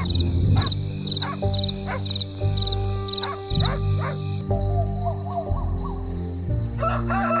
Ha ha ha!